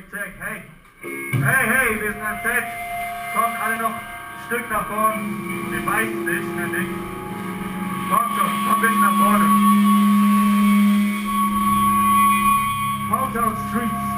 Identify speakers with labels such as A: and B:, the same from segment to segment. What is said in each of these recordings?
A: check, check. Hey. Hey, hey, wir sind am Set. Kommt alle noch ein Stück nach vorne. Die meisten nicht, finde ich. Kommt schon, ein bisschen nach vorne. Hometown Streets.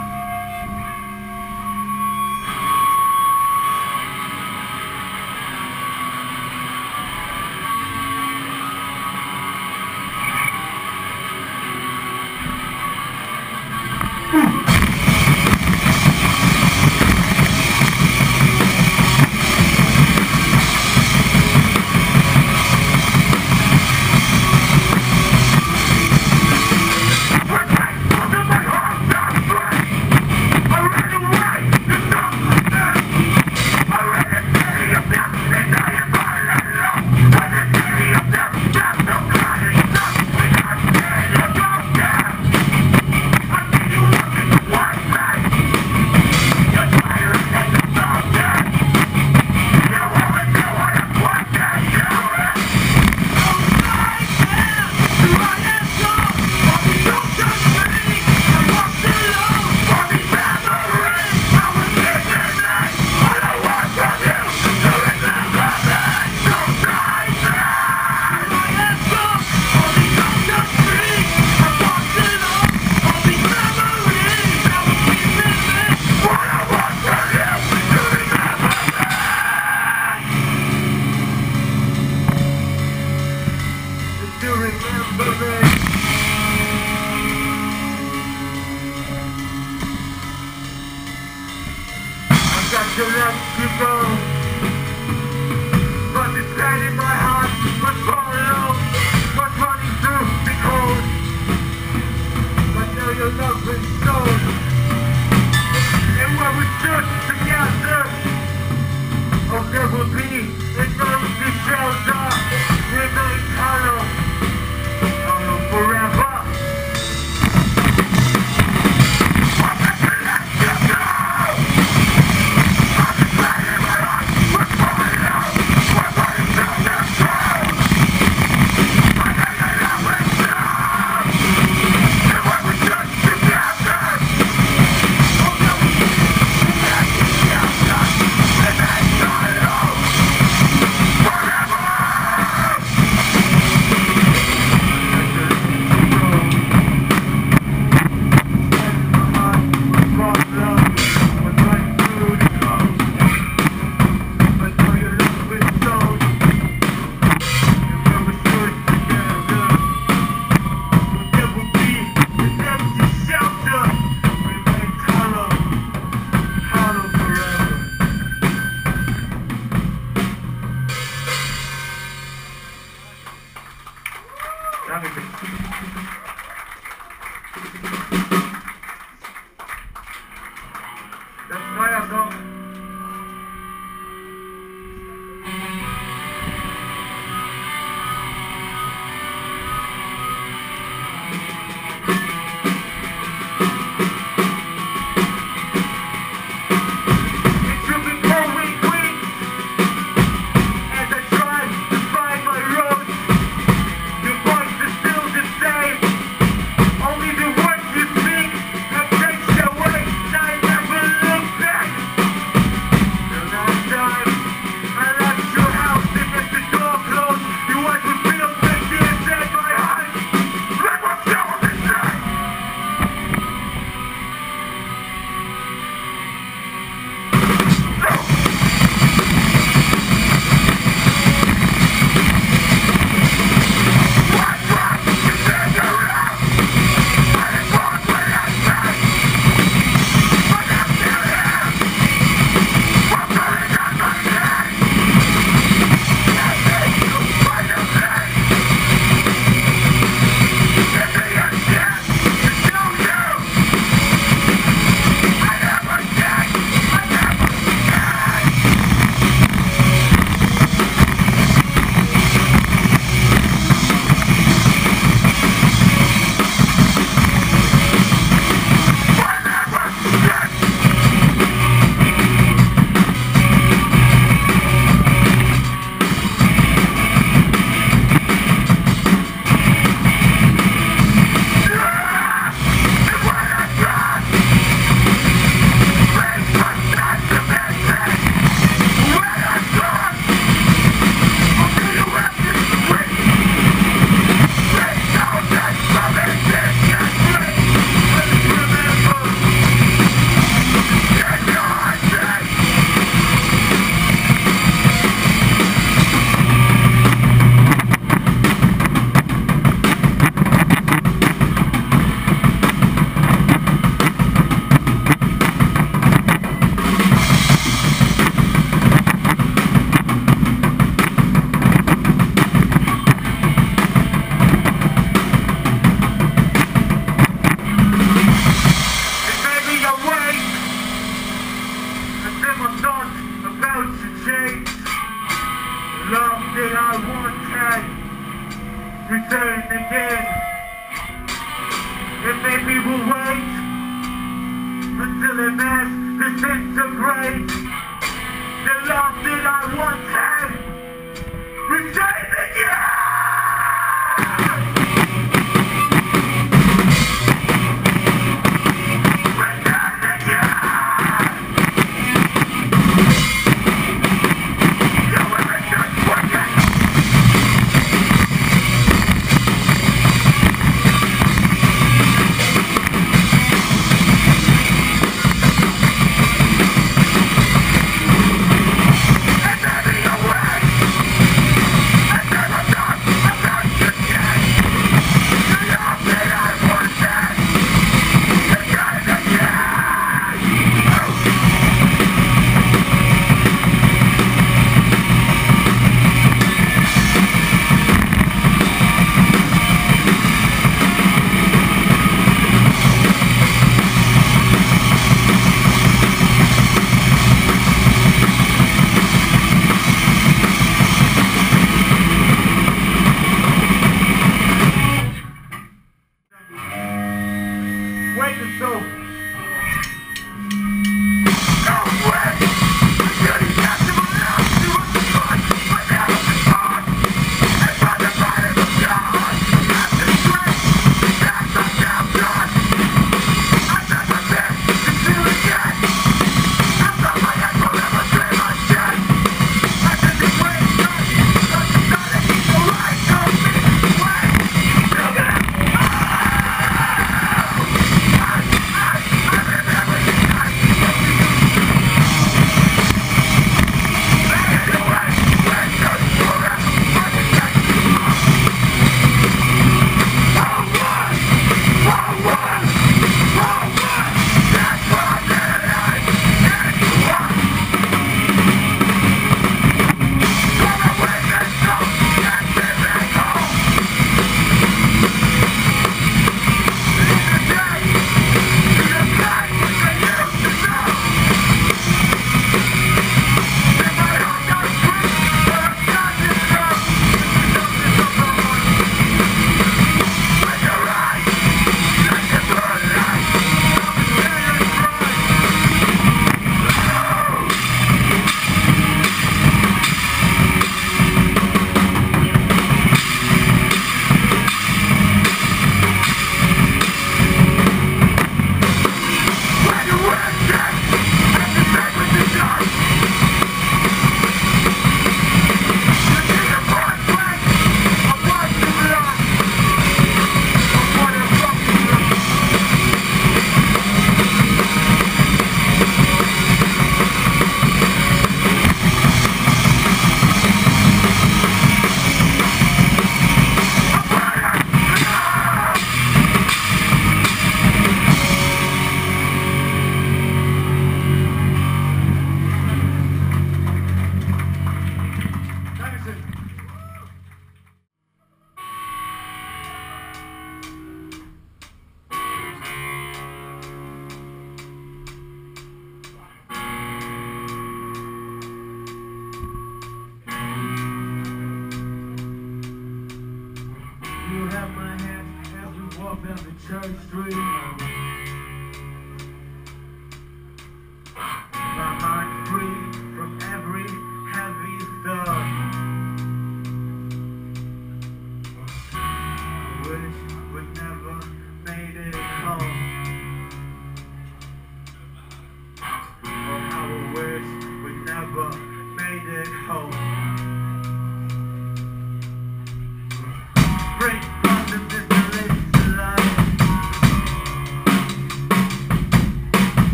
A: Wish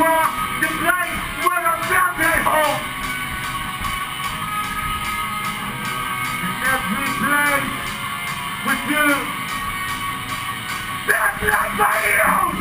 A: are the place where the. And every place with you, that's not my own.